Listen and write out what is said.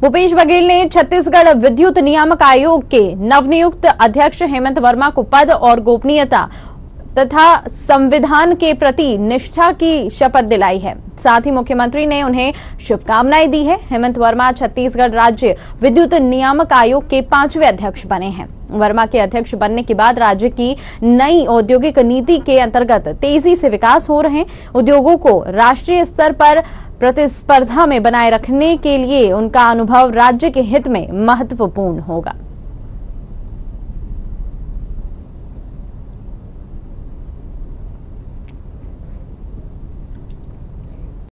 भूपेश बघेल ने छत्तीसगढ़ विद्युत नियामक आयोग के नवनियुक्त अध्यक्ष हेमंत वर्मा को पद और गोपनीयता तथा संविधान के प्रति निष्ठा की शपथ दिलाई है। साथ ही मुख्यमंत्री ने उन्हें शुभकामनाएँ दी है। हेमंत वर्मा छत्तीसगढ़ राज्य विद्युत नियामक आयोग के पाँचवें अध्यक्ष बने हैं। वर्मा के अध्यक्ष बनने के बाद राज्य की नई औद्योगिक नीति के अंतर्गत तेज़ी से विकास हो रहे उद्योगों को राष्ट्रीय स्तर पर प्रतिस्पर्धा में बनाए रखने के लिए उनका अनुभव राज्य के हित में महत्वपूर्ण होगा।